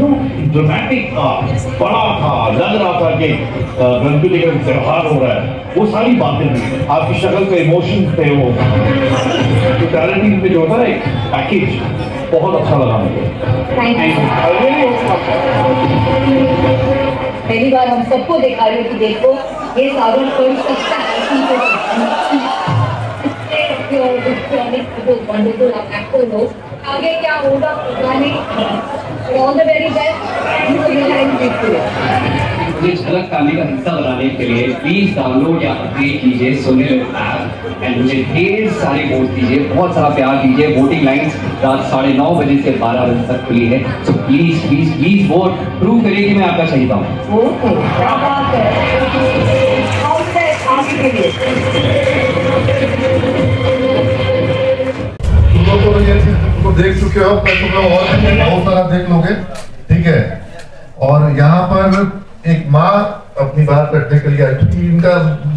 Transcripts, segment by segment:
Dramatic था बड़ा था लग रहा था कि अ, गणपति का त्योहार हो रहा है वो सारी बातें थी आपकी शक्ल पे इमोशन थे वो टोटलिटी में जो होता है एक पैकेज बहुत अच्छा लगा मुझे। So. पहली बार हम सबको दिखा रहे कि देखो ये सावन कर सकता है वंडरफुल एक्टर हो। आगे क्या होगा पता ऑल द वेरी बेस्ट मुझे झलक ताली का हिस्सा बनाने के लिए प्लीज़ डाउनलोड या अपडेट कीजिए सुनील ऐप एंड मुझे ढेर सारे वोट दीजिए बहुत सारा प्यार दीजिए। वोटिंग लाइंस रात साढ़े नौ बजे से बारह बजे तक खुली है। So please please please vote prove करिए कि मैं आपका शहीद हूँ। ओके क्या बात है? तो देख चुके हो पर तुम लोग और भी बहुत सारा देख लोगे। ठीक है? और यहाँ पर एक माँ अपनी बात रखने के लिए आई क्योंकि इनका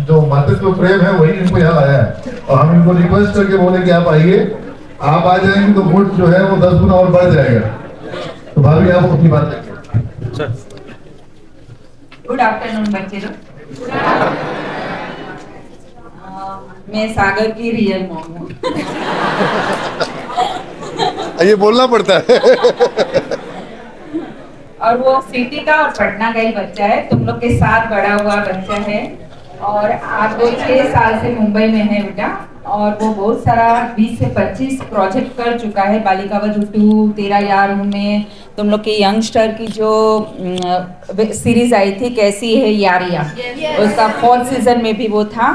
जो मातृत्व प्रेम है वही इनको यहाँ लाया है। और हम इनको रिक्वेस्ट करके बोले कि आप आइए। आप आ जाएँगे तो वोट जो है वो दस गुना और बढ़ जाएगा। तो भाभी आप अपनी बात रखिए। गुड आफ्टरनून बच्चे लोग। मैं सागर की रियल मॉम हूँ। ये बोलना पड़ता है। और वो सिटी का और पटना का ही बच्चा है। तुम लोग के साथ बड़ा हुआ बच्चा है। और आप दो छह साल से मुंबई में है बेटा। और वो बहुत सारा 20 से 25 प्रोजेक्ट कर चुका है। बालिका टू तेरा यार में तुम लोग के यंगस्टर की जो सीरीज़ आई थी कैसी है यारिया? उसका फोर्थ सीज़न में भी वो था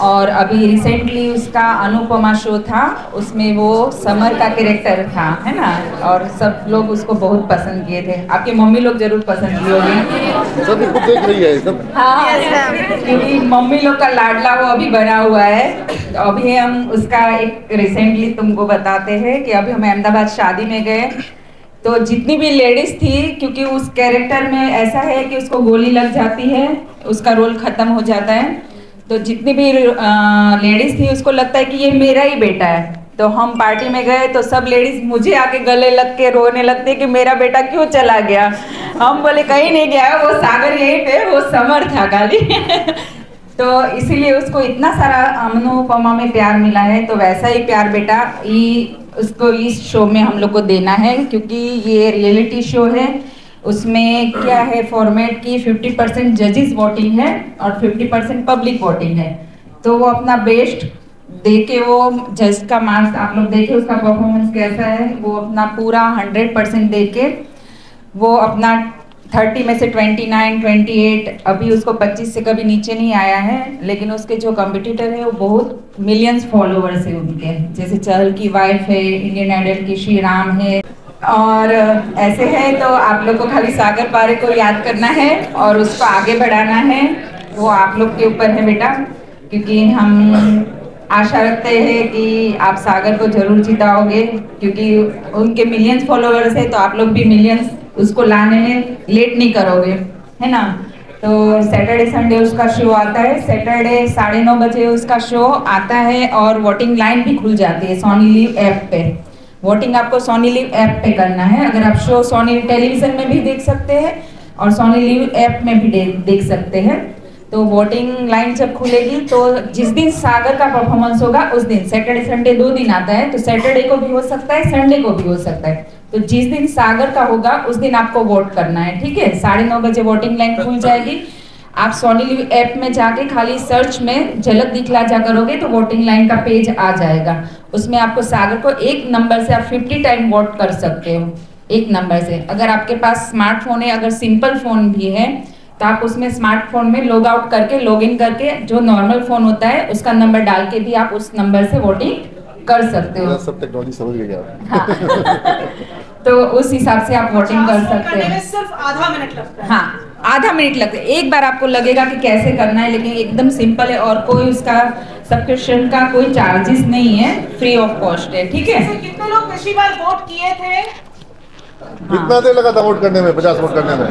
और अभी रिसेंटली उसका अनुपमा शो था उसमें वो समर का कैरेक्टर था है ना? और सब लोग उसको बहुत पसंद किए थे। आपके मम्मी लोग ज़रूर पसंद किए होंगे। सब देख रही है सब। हाँ। क्योंकि मम्मी लोग का लाडला वो अभी बना हुआ है। तो अभी हम उसका एक रिसेंटली तुमको बताते हैं कि अभी हम अहमदाबाद शादी में गए। तो जितनी भी लेडीज़ थी, क्योंकि उस कैरेक्टर में ऐसा है कि उसको गोली लग जाती है, उसका रोल खत्म हो जाता है। तो जितनी भी लेडीज़ थी, उसको लगता है कि ये मेरा ही बेटा है। तो हम पार्टी में गए तो सब लेडीज़ मुझे आके गले लग के रोने लगते कि मेरा बेटा क्यों चला गया? हम बोले, कहीं नहीं गया, वो सागर यहीं पे, वो समर था खाली। तो इसीलिए उसको इतना सारा अनुपमा में प्यार मिला है तो वैसा ही प्यार बेटा, ई उसको इस शो में हम लोग को देना है, क्योंकि ये रियलिटी शो है। उसमें क्या है फॉर्मेट की 50 परसेंट जजेस वोटिंग है और 50 परसेंट पब्लिक वोटिंग है। तो वो अपना बेस्ट दे के वो जज का मार्क्स आप लोग देखे, उसका परफॉर्मेंस कैसा है, वो अपना पूरा 100 परसेंट दे के वो अपना 30 में से 29, 28 अभी उसको 25 से कभी नीचे नहीं आया है लेकिन उसके जो कम्पिटिटर है वो बहुत मिलियंस फॉलोअर्स है उनके। जैसे चहल की वाइफ है इंडियन आइडल की श्री राम है और ऐसे है तो आप लोग को खाली सागर पारे को याद करना है और उसको आगे बढ़ाना है। वो आप लोग के ऊपर है बेटा क्योंकि हम आशा रखते हैं कि आप सागर को ज़रूर जिताओगे क्योंकि उनके मिलियंस फॉलोअर्स है तो आप लोग भी मिलियंस उसको लाने में लेट नहीं करोगे है ना? तो सैटरडे संडे उसका शो आता है। सैटरडे साढ़े नौ बजे उसका शो आता है और वोटिंग लाइन भी खुल जाती है सोनी लिव ऐप पे। वोटिंग आपको सोनी लिव ऐप पे करना है। अगर आप शो सोनी टेलीविज़न में भी देख सकते हैं और सोनी लिव ऐप में भी दे, देख सकते हैं। तो वोटिंग लाइन जब खुलेगी तो जिस दिन सागर का परफॉर्मेंस होगा उस दिन सैटरडे संडे दो दिन आता है। तो सैटरडे को भी हो सकता है संडे को भी हो सकता है। तो जिस दिन सागर का होगा उस दिन आपको वोट करना है ठीक है? साढ़े नौ बजे वोटिंग लाइन खुल जाएगी। आप सोनी लिव ऐप में जाके खाली सर्च में झलक दिखला जा करोगे तो वोटिंग लाइन का पेज आ जाएगा। उसमें आपको सागर को एक नंबर से आप 50 टाइम वोट कर सकते हो एक नंबर से। अगर आपके पास स्मार्टफ़ोन है अगर सिंपल फ़ोन भी है तो आप उसमें स्मार्टफ़ोन में लॉग आउट करके लॉग इन करके जो नॉर्मल फ़ोन होता है उसका नंबर डाल के भी आप उस नंबर से वोटिंग कर सकते हो। सब टेक्नोलॉजी समझ आप? हाँ। तो उस हिसाब से आप वोटिंग कर सकते हैं। सिर्फ़ आधा मिनट लगता है। हाँ आधा मिनट लगता है। एक बार आपको लगेगा कि कैसे करना है लेकिन एकदम सिंपल है और कोई उसका सब्सक्रिप्शन का कोई चार्जेस नहीं है। फ्री ऑफ़ कॉस्ट है ठीक है? कितने लोग पिछली बार वोट किए थे? कितना देर लगा था वोट करने में पचास वोट करने में?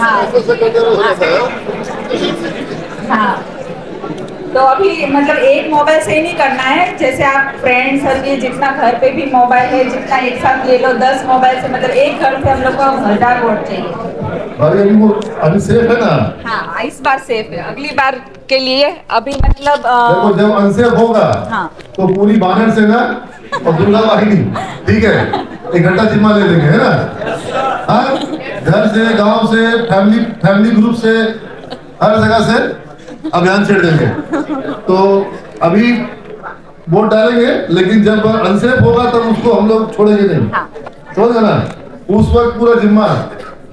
हाँ। हो। है हाँ। तो अभी मतलब एक मोबाइल से ही नहीं करना है। जैसे आप फ्रेंड्स और ये जितना घर पे भी मोबाइल है जितना एक साथ ले लो दस मोबाइल से मतलब एक घर से हम लोग को हज़ार वोट चाहिए। अरे अभी वो अभी सेफ़ है ना? हाँ इस बार सेफ़ है। अगली बार के लिए अभी मतलब अ, देखो जब अनसेफ होगा हाँ। तो पूरी बानर सेना और दुर्गा वाहिनी ठीक है? एक घंटा जिम्मा ले लेंगे है ना? हाँ? घर से गाँव से फैमिली फैमिली ग्रुप से हर जगह से अभियान छेड़ देंगे। तो अभी वोट डालेंगे लेकिन जब अनसेफ होगा तब उसको हम लोग छोड़ेंगे नहीं। हाँ। समझ गए ना? उस वक्त पूरा जिम्मा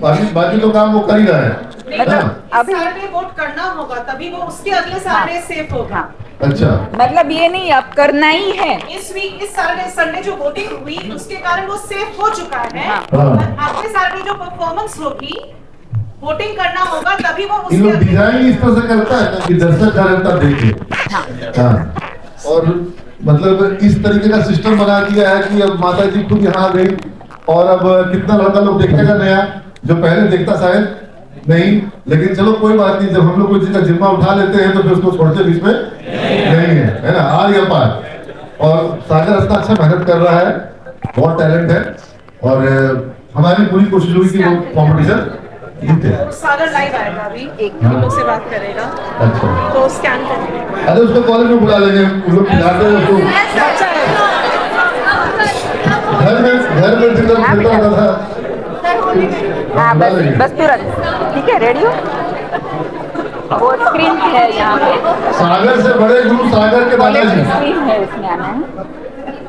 बाकी बाकी तो काम वो कर ही रहा है। मतलब हाँ, अभी सैटरडे वोट करना होगा तभी वो उसके अगले सैटरडे सेफ़ होगा। हाँ अच्छा। मतलब ये नहीं अब करना ही है। इस वीक इस सैटरडे संडे जो वोटिंग हुई उसके कारण वो सेफ़ हो चुका है। हाँ। अगले सैटरडे जो परफॉर्मेंस होगी वोटिंग करना होगा तभी वो इन उसके लोग डिज़ाइन इस तरह से करता है कि दर्शक का रहता देखे। हाँ। और मतलब इस तरीके का सिस्टम बना दिया है कि अब माता जी खुद यहाँ गई और अब कितना लड़का लोग देखेगा नया जो पहले देखता शायद नहीं लेकिन चलो कोई बात नहीं जब हम लोग कोई चीज़ का जिम्मा उठा लेते हैं तो फिर उसको छोड़ते बीच में नहीं है है ना? आ गया पार। और सागर इतना अच्छा मेहनत कर रहा है बहुत टैलेंट है। और हमारी पूरी कोशिश हुई कि वो कंपटीशन जीते सागर लाइव आएगा अभी। एक हम लोग से बात करेगा। अच्छा। तो स्कैन करेंगे। अरे उसको कॉलेज में बुला लेंगे। उन लोग खिलाते हैं उसको। अच्छा। है घर में घर में जितना खेलता होता था। हाँ बस बस तुरंत ठीक है रेडी हो? वो स्क्रीन है यहाँ पे। सागर से बड़े गुरु सागर के दादाजी। स्क्रीन है उसमें आना है।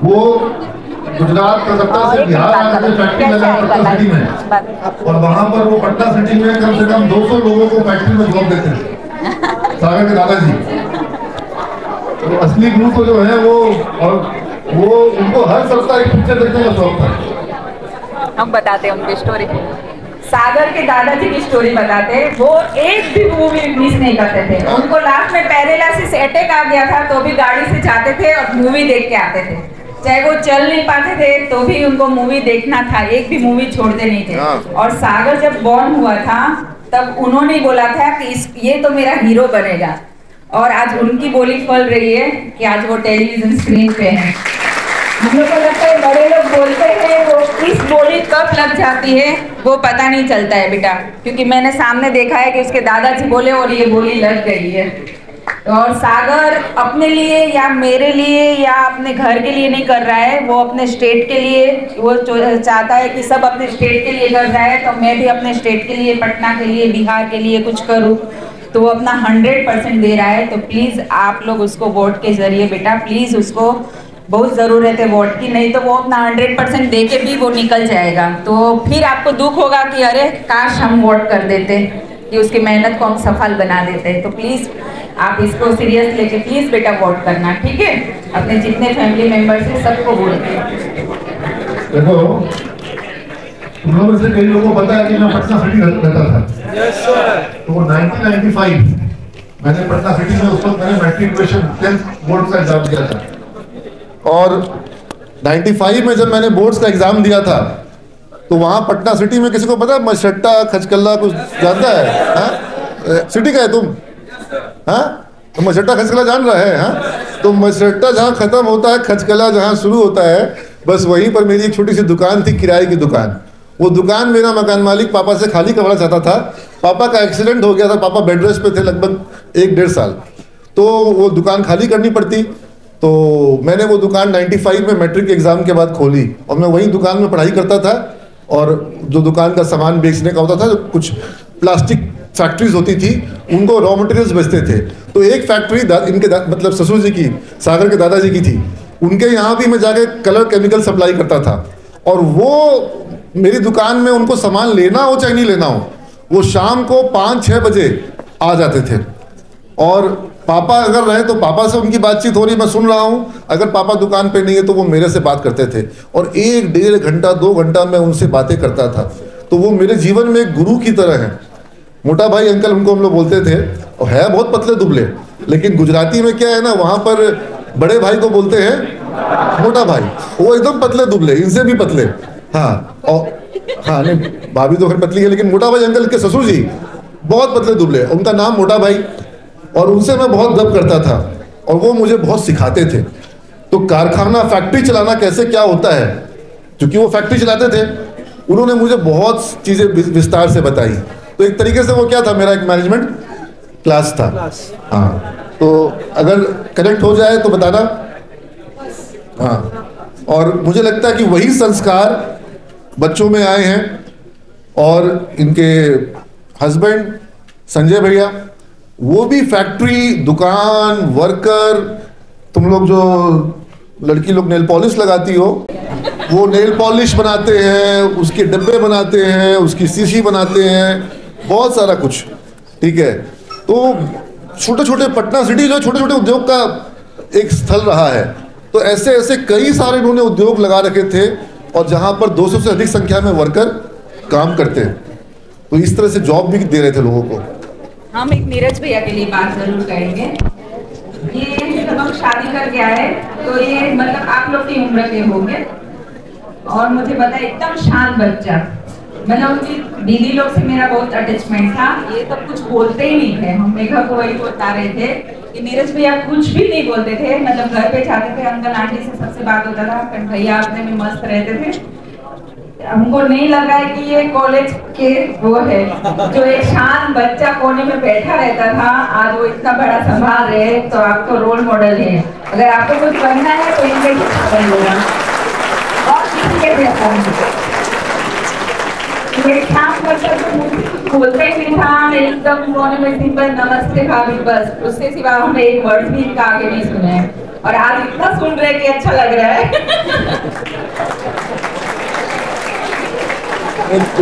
वो गुजरात कलकत्ता से बिहार आकर फैक्ट्री लगा पटना सिटी में? और वहाँ पर वो पटना सिटी में कम से कम 200 लोगों को फैक्ट्री में जॉब देते सागर के दादाजी। तो असली गुरु तो जो है वो और वो उनको हर सप्ताह एक पिक्चर देखने का शौक था। हम बताते हैं उनकी स्टोरी सागर के दादाजी की स्टोरी बताते हैं। वो एक भी मूवी मिस नहीं करते थे। उनको लास्ट में पैरालिसिस अटैक आ गया था तो भी गाड़ी से जाते थे और मूवी देख के आते थे। चाहे वो चल नहीं पाते थे तो भी उनको मूवी देखना था। एक भी मूवी छोड़ते नहीं थे। और सागर जब बॉर्न हुआ था तब उन्होंने बोला था कि इस ये तो मेरा हीरो बनेगा। और आज उनकी बोली फल रही है कि आज वो टेलीविज़न स्क्रीन पे है। हम लोग को लगता है बड़े लोग बोलते हैं वो किस बोली कब लग जाती है वो पता नहीं चलता है बेटा। क्योंकि मैंने सामने देखा है कि उसके दादाजी बोले और ये बोली लग गई है। और सागर अपने लिए या मेरे लिए या अपने घर के लिए नहीं कर रहा है, वो अपने स्टेट के लिए, वो चाहता है कि सब अपने स्टेट के लिए कर रहा है तो मैं भी अपने स्टेट के लिए, पटना के लिए, बिहार के लिए कुछ करूँ। तो वो अपना हंड्रेड परसेंट दे रहा है तो प्लीज़ आप लोग उसको वोट के ज़रिए बेटा प्लीज़ उसको बहुत ज़रूरत है वोट की, नहीं तो वो अपना हंड्रेड परसेंट दे के भी वो निकल जाएगा। तो फिर आपको दुख होगा कि अरे, काश हम वोट कर देते, कि उसकी मेहनत को हम सफल बना देते। तो प्लीज़ आप इसको सीरियस लेके प्लीज़ बेटा वोट करना ठीक है? अपने जितने फैमिली मेंबर्स हैं सबको वोट देखो तुम लोगों में से कई लोगों को पता है कि मैं पटना सिटी रह- रहता था। तो 1995 मैंने पटना सिटी में उस वक्त मैंने मैट्रिकुलेशन टेंथ बोर्ड का एग्ज़ाम दिया था। और 95 में जब मैंने बोर्ड्स का एग्ज़ाम दिया था तो वहाँ पटना सिटी में किसी को पता है मशट्टा खचकल्ला कुछ जानता है? हाँ? सिटी का है तुम? हाँ? तो मसट्टा खचकला जान रहा है हाँ? तो मसट्टा जहाँ खत्म होता है खचकला जहाँ शुरू होता है, बस वहीं पर मेरी एक छोटी सी दुकान थी, किराए की दुकान। वो दुकान मेरा मकान मालिक पापा से खाली करवाना चाहता था। पापा का एक्सीडेंट हो गया था, पापा बेड रेस्ट पे थे लगभग एक डेढ़ साल। तो वो दुकान खाली करनी पड़ती। तो मैंने वो दुकान 95 में मैट्रिक एग्ज़ाम के बाद खोली और मैं वही दुकान में पढ़ाई करता था और जो दुकान का सामान बेचने का होता था, कुछ प्लास्टिक फैक्ट्रीज होती थी, उनको रॉ मटेरियल्स बेचते थे। तो एक फैक्ट्री इनके मतलब ससुर जी की, सागर के दादाजी की थी। उनके यहाँ भी मैं जाके कलर केमिकल सप्लाई करता था। और वो मेरी दुकान में उनको सामान लेना हो चाहे नहीं लेना हो, वो शाम को पाँच छः बजे आ जाते थे। और पापा अगर रहे तो पापा से उनकी बातचीत हो रही, मैं सुन रहा हूँ। अगर पापा दुकान पे नहीं है तो वो मेरे से बात करते थे। और एक, डेढ़ घंटा, दो घंटा मैं उनसे बातें करता था। तो वो मेरे जीवन में एक गुरु की तरह है। मोटा भाई अंकल उनको हम लोग बोलते थे, और है बहुत पतले दुबले, लेकिन गुजराती में क्या है ना, वहाँ पर बड़े भाई को बोलते हैं, मोटा भाई, वो एकदम पतले दुबले, इनसे भी पतले। हाँ और हाँ नहीं, भाभी तो खैर पतली है, लेकिन मोटा भाई अंकल के ससुर जी बहुत पतले दुबले, उनका नाम मोटा भाई, और उनसे मैं बहुत गप करता था, और वो मुझे बहुत सिखाते थे। तो कारखाना फैक्ट्री चलाना कैसे क्या होता है? क्योंकि वो फैक्ट्री चलाते थे, उन्होंने मुझे बहुत चीज़ें विस्तार से बताई। तो एक तरीके से वो क्या था मेरा एक मैनेजमेंट क्लास था। हाँ तो अगर कनेक्ट हो जाए तो बताना। हाँ और मुझे लगता है कि वही संस्कार बच्चों में आए हैं और इनके हस्बैंड संजय भैया वो भी फैक्ट्री दुकान वर्कर तुम लोग जो लड़की लोग नेल पॉलिश लगाती हो वो नेल पॉलिश बनाते हैं उसके डब्बे बनाते हैं उसकी शीशी बनाते हैं। बहुत सारा कुछ, ठीक है? तो छोटे छोटे पटना सिटी जो छोटे छोटे उद्योग का एक स्थल रहा है। तो ऐसे ऐसे कई सारे इन्होंने उद्योग लगा रखे थे और जहाँ पर 200 से अधिक संख्या में वर्कर काम करते हैं। तो इस तरह से जॉब भी दे रहे थे लोगों को। हम एक नीरज भैया के लिए बात ज़रूर करेंगे। ये हम शादी करके आए तो ये मतलब आप लोग की उम्र के होंगे। और मुझे पता एकदम शांत बच्चा। मतलब उनकी दीदी लोग से मेरा बहुत अटैचमेंट था। ये सब कुछ बोलते ही नहीं थे। हम मेघा को वही बता रहे थे कि नीरज भैया कुछ भी नहीं बोलते थे। मतलब घर पे जाते थे, अंकल आंटी से सबसे बात होता था भैया अपने में मस्त रहते थे। हमको नहीं लगा है कि ये कॉलेज के वो है, जो एक शान बच्चा कोने में बैठा रहता था, आज वो इतना बड़ा संभाल रहे तो आपको रोल मॉडल है। अगर आपको कुछ बनना है तो इनके बन लेगा और किसी के बोलते ही था एकदम उन्होंने में सिंपल नमस्ते भाभी बस उससे सिवा हमने एक वर्ड भी इनका आगे नहीं सुना है और आज इतना सुन रहे कि अच्छा लग रहा है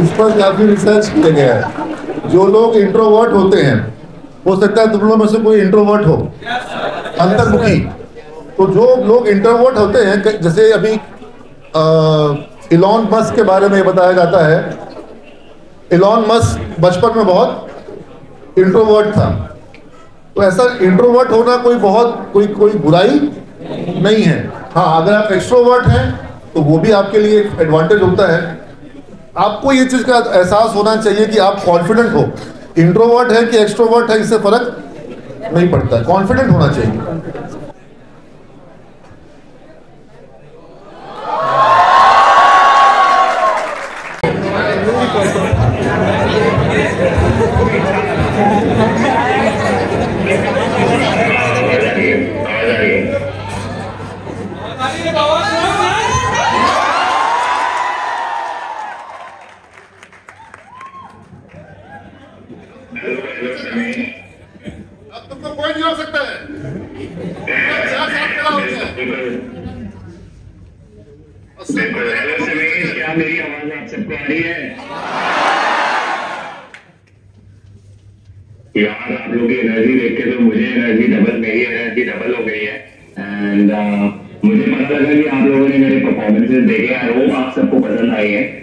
इस पर काफ़ी रिसर्च किया गया है जो लोग इंट्रोवर्ट होते हैं हो सकता है तुम लोग में से कोई इंट्रोवर्ट हो अंतर्मुखी तो जो लोग इंट्रोवर्ट होते हैं, जैसे अभी इलॉन मस्क के बारे में बताया जाता है इलॉन मस्क बचपन में बहुत इंट्रोवर्ट था। तो ऐसा इंट्रोवर्ट होना कोई बहुत, कोई कोई बुराई नहीं है। हाँ अगर आप एक्सट्रोवर्ट हैं तो वो भी आपके लिए एक एडवांटेज होता है। आपको ये चीज़ का एहसास होना चाहिए कि आप कॉन्फिडेंट हो। इंट्रोवर्ट है कि एक्सट्रोवर्ट है, इससे फ़र्क नहीं पड़ता। कॉन्फिडेंट होना चाहिए। तो कोई नहीं हो सकता है। क्या मेरी आवाज़ आप आ रही है? यार आप लोग की एनर्जी देख के तो मुझे एनर्जी डबल मेरी एनर्जी डबल हो गई है। एंड uh, मुझे मतलब पता लगा कि आप लोगों ने मेरे परफॉर्मेंसेस देखे हैं आप सबको पसंद आई है।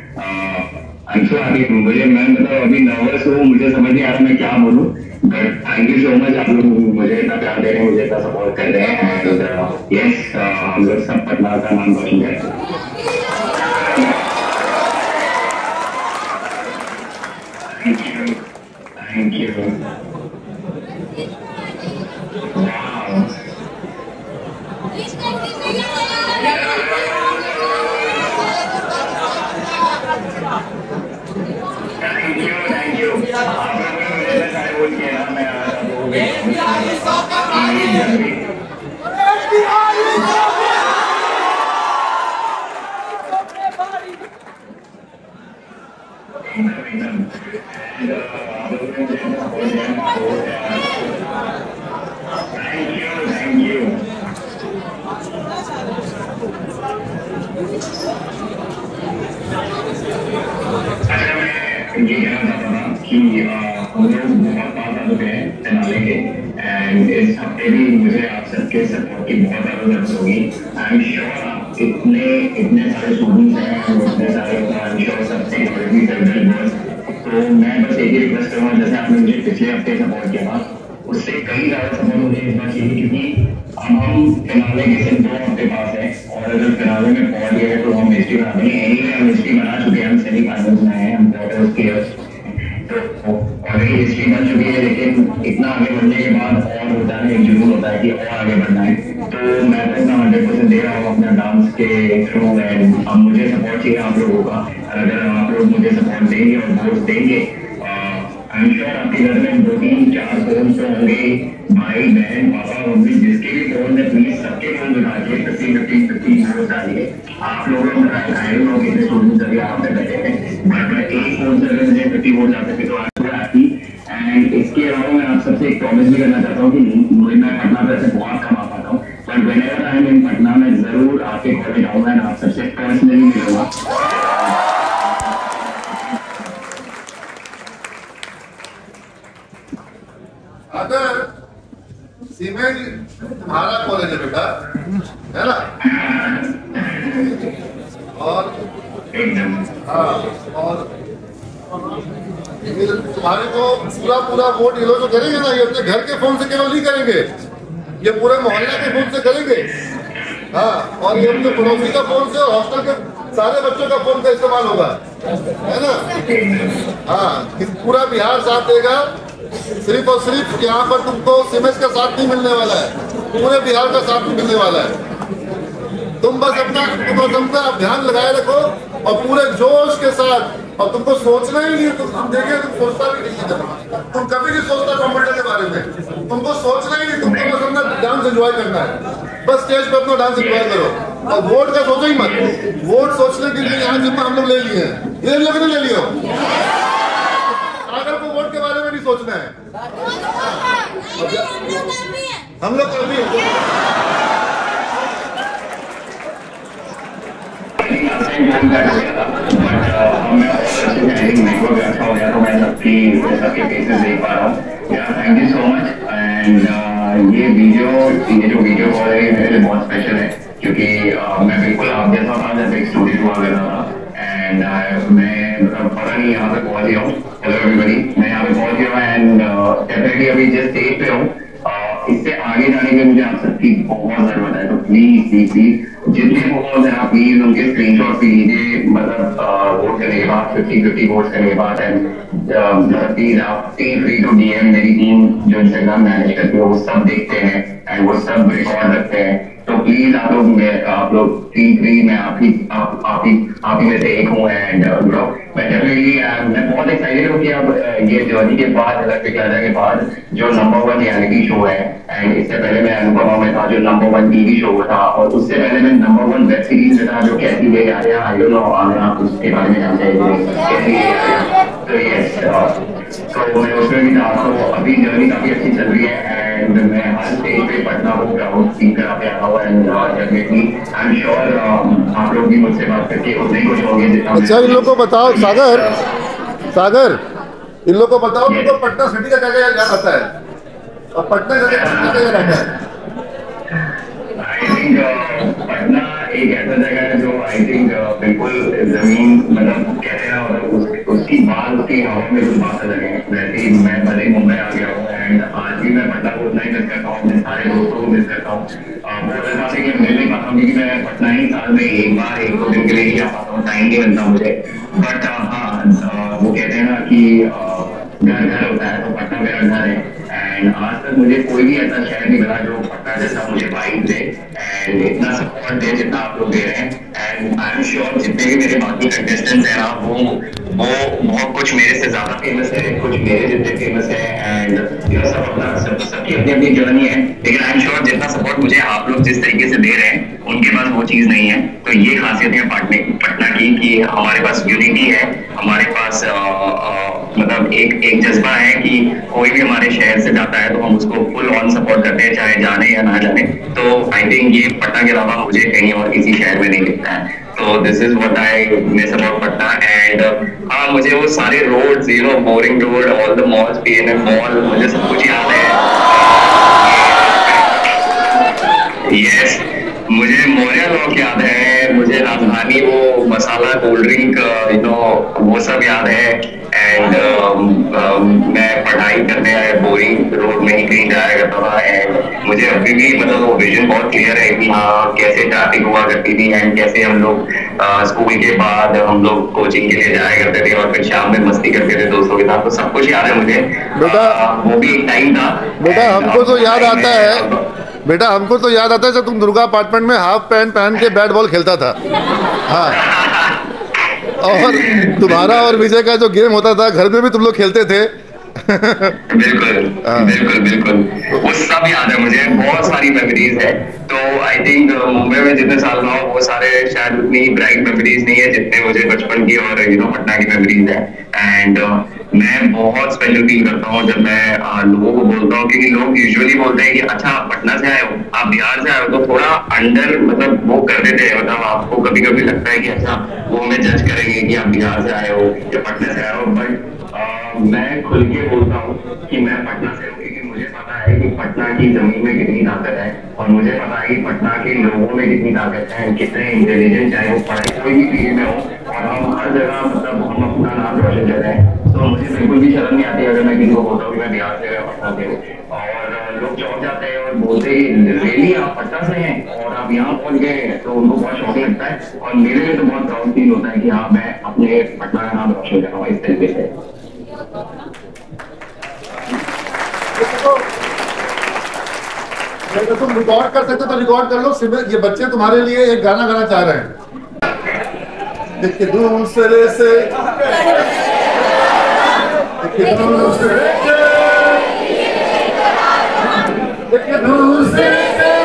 आई सो मुझे मैं मतलब अभी नर्वस हूँ, मुझे समझ नहीं आ रहा मैं क्या बोलूँ। But thank you so much आप लोग मुझे इतना प्यार दे रहे मुझे इतना सपोर्ट कर रहे हैं। uh, हम लोग सब पटना का नाम रोशन करते हैं। Ele é aí, só इतने इतने सारे तो मैं बस एक ही रिक्वेस्ट करूँगा, जैसे आपने मुझे पिछले हफ़्ते सपोर्ट किया था, उससे कई ज़्यादा सपोर्ट मुझे इस चाहिए क्योंकि अब हम फिनाले के सिर्फ़ दो हफ़्ते पास है, और अगर फिनाले में पहुँच गए तो हम हिस्ट्री बना देंगे एनी हम हिस्ट्री बना चुके हैं, हम सेमीफाइनल्स में हैं, हम क्वार्टर्स के हिस्ट्री बन चुकी है, लेकिन इतना आगे बढ़ने के बाद और होता है एक जुनून होता है कि और आगे बढ़ना है। तो मैं तो हंड्रेड परसेंट दे रहा हूँ अपना डांस के थ्रू एंड अब मुझे सपोर्ट चाहिए आप लोगों का अगर आप लोग मुझे सपोर्ट देंगे और वोट देंगे आई एम श्योर आपके घर में दो तीन चार फ़ोन तो होंगे भाई बहन पापा मम्मी जिसके भी फ़ोन है प्लीज़ सबके फ़ोन उठा के फिफ्टी फिफ्टी फिफ्टी वोट डालिए आप लोगों ने आई डोंट नो कितने स्टूडेंट्स अभी आप बैठे हैं बट एक फ़ोन से अगर मुझे फिफ्टी वोट आ सके तो एम एंड इसके अलावा मैं आप सबसे एक प्रॉमिस भी करना चाहता हूँ कि मुझे मैं पटना पे ऐसे बहुत कम एवर आई एम पटना मैं ज़रूर आपके कॉलेज आऊँगा आप सबसे पर्सनली मिलूँगा। अगर तुम्हारा कॉलेज है बेटा, है ना? और हाँ और तुम्हारे को पूरा पूरा वोट ये लोग जो करेंगे ना, ये अपने घर के फ़ोन से केवल नहीं करेंगे। ये पूरे मोहल्ला के फ़ोन से करेंगे हाँ और ये अपने पड़ोसी का फ़ोन से और हॉस्टल के सारे बच्चों का फ़ोन का इस्तेमाल होगा। है ना? हाँ पूरा बिहार साथ देगा। सिर्फ़ और सिर्फ़ यहाँ पर तुमको सीमेंट का साथ नहीं मिलने वाला है। पूरे बिहार का साथ नहीं मिलने वाला है। तुम बस अपना तुम बस अपना ध्यान लगाए रखो और पूरे जोश के साथ और तुमको सोचना ही नहीं तुम देखे तुम सोचता भी नहीं है। तुम कभी नहीं सोचता कंप्यूटर के बारे में। तुमको सोचना ही नहीं, तुमको बस अपना डांस एंजॉय करना है। बस स्टेज पे अपना डांस एंजॉय करो। और वोट का सोचो ही मत। वोट सोचने के लिए यहाँ जिम्मा हम लोग ले लिए हैं। ये लोग ले लिया सागर को वोट के बारे में नहीं सोचना है। हम लोग अभी नेटवर्क अच्छा हो गया तो मैं सबकी सबके केसेस देख पा रहा हूँ thank you so much and ये वीडियो ये जो वीडियो कॉल है मेरे लिए बहुत स्पेशल है क्योंकि uh, मैं बिल्कुल आप जैसा था जैसे एक स्टूडेंट हुआ करता था एंड मैं मतलब पता नहीं यहाँ पे पहुँच गया हूँ हेलो एवरीबडी मैं यहाँ पे पहुँच गया हूँ एंड डेफिनेटली अभी जिस स्टेज पे हूँ uh, इससे आगे जाने के मुझे आप सबकी बहुत ज़रूरत है तो प्लीज़ प्लीज़ प्लीज़ जितने वोट हैं आप प्लीज़ उनके स्क्रीनशॉट भी लीजिए मतलब वोट करने के बाद फिफ्टी फिफ्टी वोट करने के बाद एंड तीन फ्री टू डीएम मेरी टीम जो इंस्टाग्राम मैनेज करती है वो सब देखते हैं एंड वो सब रिकॉर्ड रखते हैं तो प्लीज़ आप लोग आप लोग टीम फ्री मैं आप ही आप आप ही आप ही में से एक हूँ एंड मैं डेफिनेटली मैं बहुत एक्साइटेड हूँ कि अब ये जर्नी के बाद अलग पिक्चर के बाद जो नंबर वन रियलिटी शो है एंड इससे पहले मैं अनुपमा में था जो नंबर वन टीवी शो था और उससे पहले मैं नंबर वन वेब सीरीज़ में था जो कैसी ले आ रहा आई डोंट नो आप उसके बारे में जानते हैं कैसी ले आ रहा तो यस तो मैं उसमें भी था तो अभी जर्नी काफ़ी अच्छी चल रही है एंड मैं हर स्टेज पे पटना को प्राउड फील करा पे आया हुआ and definitely I am sure आप लोग भी मुझसे बात करके उतने ही। खुश होंगे अच्छा इन लोग को बताओ सागर। सागर इन लोग को बताओ तुमको पटना सिटी का क्या क्या आता है? और पटना का क्या क्या रहता है? आई थिंक पटना एक ऐसा जगह है जो आई थिंक बिल्कुल ज़मीन मतलब कहते हैं मतलब उस, उसकी बात उसकी हवा में कुछ बात अलग है। वैसे ही मैं भले मुंबई आ गया हूँ एंड आज भी मैं पटना को उतना ही करता हूँ अपने सारे दोस्तों को मिस करता हूँ मुझे वो कहते हैं ना कि घर घर है तो पटना घर है कोई भी ऐसा शहर नहीं मिला जो पटना जैसा मुझे बाइक दे एंड इतना सपोर्ट दे जितना आप लोग दे रहे हैं एंड आई एम श्योर जितने भी मेरे बाकी कंटेस्टेंट्स हैं ना वो वो बहुत कुछ मेरे से ज़्यादा फ़ेमस है कुछ मेरे जितने फ़ेमस है एंड सब अपना सब सबकी अपनी अपनी जर्नी है लेकिन आई एम श्योर जितना सपोर्ट मुझे आप लोग जिस तरीके से दे रहे हैं उनके पास वो चीज़ नहीं है तो ये खासियत है पटना की कि हमारे पास यूनिटी है हमारे पास अ, अ, मतलब एक एक जज्बा है कि कोई भी हमारे शहर से जाता है तो हम उसको फुल ऑन सपोर्ट करते हैं, चाहे जाने या ना जाने। तो आई थिंक ये पटना के अलावा मुझे कहीं और किसी शहर में नहीं दिखता है। तो दिस इज़ व्हाट आई मैं सपोर्ट पटना एंड एंड हाँ मुझे वो सारे you know Boring Road all the malls PNM mall मुझे सब कुछ याद है। यस मुझे मौर्य लॉक याद है, मुझे राजधानी वो masala cold drink you know वो सब याद है। एंड मैं पढ़ाई करने आया बोरिंग रोड में ही कहीं जाया करता था। एंड मुझे अभी भी मतलब वो विजन बहुत क्लियर है कि हाँ कैसे ट्रैफ़िक हुआ करती थी एंड कैसे हम लोग स्कूल के बाद हम लोग कोचिंग के लिए जाया करते थे और फिर शाम में मस्ती करते थे दोस्तों के साथ। तो सब कुछ याद है मुझे। बेटा- वो भी एक टाइम था। बेटा हमको तो याद आता है। बेटा हमको तो याद आता है जब तुम दुर्गा अपार्टमेंट में हाफ़ पैंट पहन के बैट बॉल खेलता था। हाँ। और तुम्हारा और विजय का जो गेम होता था घर में भी तुम लोग खेलते थे। बिल्कुल हाँ। बिल्कुल बिल्कुल। वो सब याद है मुझे बहुत सारी मेमोरीज है। तो आई थिंक मुंबई में जितने साल रहा वो सारे शायद उतनी ब्राइट मेमोरीज नहीं है जितने मुझे बचपन की और यू नो पटना की मेमोरीज है। एंड मैं बहुत स्पेशल फील करता हूँ जब मैं लोगों को बोलता हूँ, क्योंकि लोग यूजुअली बोलते हैं कि अच्छा आप पटना से आए हो, आप बिहार से आए हो तो थोड़ा अंडर मतलब वो कर देते हैं मतलब आपको कभी कभी लगता है कि अच्छा वो हमें जज करेंगे कि आप बिहार से आए हो या पटना से आए हो बट मैं खुल के बोलता हूँ कि मैं पटना से हूँ, क्योंकि मुझे पता है कि पटना की ज़मीन में कितनी ताकत है और मुझे पता है कि पटना के लोगों में कितनी ताकत है, कितने इंटेलिजेंट चाहे वो पढ़ाई कोई भी फ़ील्ड में हो, और हम हर जगह मतलब हम अपना नाम रोशन कर रहे हैं। तो मुझे बिल्कुल भी शर्म नहीं आती अगर मैं किसी को बोलता हूँ कि बिहार से पटना से और लोग चौंक जाते हैं और बोलते हैं रियली आप पटना से हैं और आप यहाँ पहुँच गए तो उनको बहुत शौक लगता है और मेरे लिए तो बहुत प्राउड फील होता है कि हाँ मैं अपने पटना का नाम रोशन कर रहा हूँ इस तरीके से अगर तुम रिकॉर्ड कर सकते तो रिकॉर्ड कर लो, सिमर- ये बच्चे तुम्हारे लिए एक गाना गाना चाह रहे हैं। दूसरे से एक दूसरे से एक दूसरे से